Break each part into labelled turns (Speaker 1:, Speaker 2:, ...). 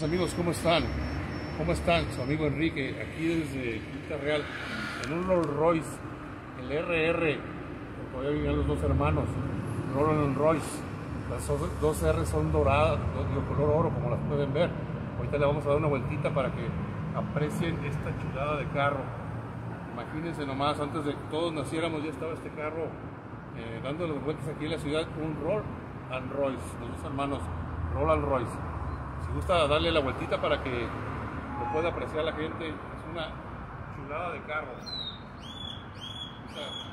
Speaker 1: mis amigos, ¿cómo están? ¿Cómo están? Su amigo Enrique, aquí desde Quinta Real, en un Rolls Royce, el RR, todavía vivían los dos hermanos, Rolls Royce. Las dos- R son doradas, de color oro, como las pueden ver. Ahorita le vamos a dar una vueltita para que aprecien esta chulada de carro. Imagínense nomás, antes de que todos naciéramos ya estaba este carro eh, dando las vueltas aquí en la ciudad, un Roll and Royce, los dos hermanos Roll and Royce. Si gusta darle la vueltita para que lo pueda apreciar la gente, es una chulada de carro. Esta-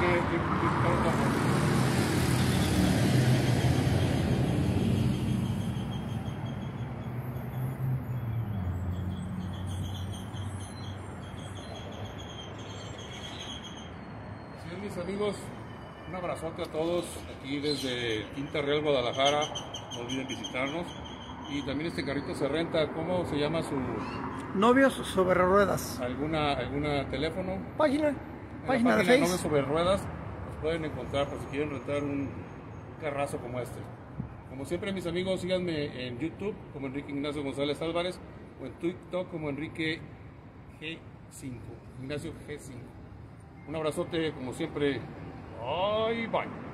Speaker 1: ¿Qué, qué, qué es, mis amigos, un abrazote a todos aquí desde Quinta Real, Guadalajara. No olviden visitarnos. Y también este carrito se renta. ¿Cómo se llama su
Speaker 2: Novios sobre ruedas.
Speaker 1: alguna alguna teléfono?
Speaker 2: Página.
Speaker 1: La
Speaker 2: Página de
Speaker 1: Novios
Speaker 2: Face.
Speaker 1: sobre ruedas los pueden encontrar por si quieren rentar un carrazo como este. Como siempre, mis amigos, síganme en YouTube como Enrique Ignacio González Álvarez o en TikTok como Enrique G5. Ignacio G5. Un abrazote, como siempre. Bye, bye.